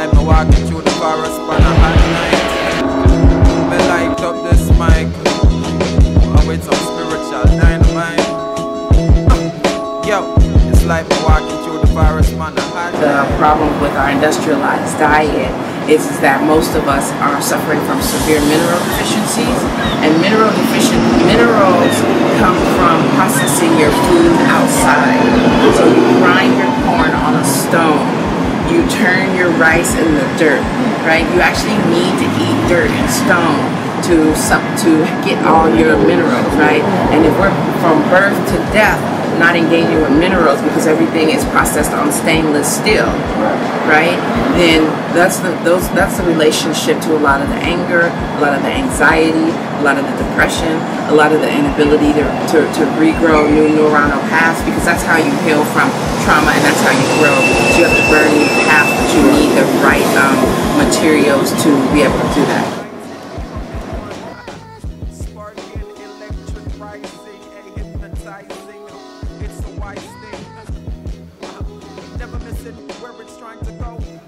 like me walking through the forest on a hot night. Me light up this mic. I'm with some spiritual dynamite. Yo, it's like me walking through the forest on a hot The problem with our industrialized diet is, is that most of us are suffering from severe mineral deficiencies and mineral deficient minerals come from processing your food outside. So you grind your corn on a stone. You turn your rice in the dirt, right? You actually need to eat dirt and stone to to get all your minerals, right? And if we're from birth to death not engaging with minerals because everything is processed on stainless steel, right? Then that's the those that's the relationship to a lot of the anger, a lot of the anxiety, a lot of the depression, a lot of the inability to, to, to regrow new neuronal paths because that's how you heal from trauma and that's how you grow. You have to burn new paths, but you need the right um, materials to be able to do that. Never missing where it's trying to go.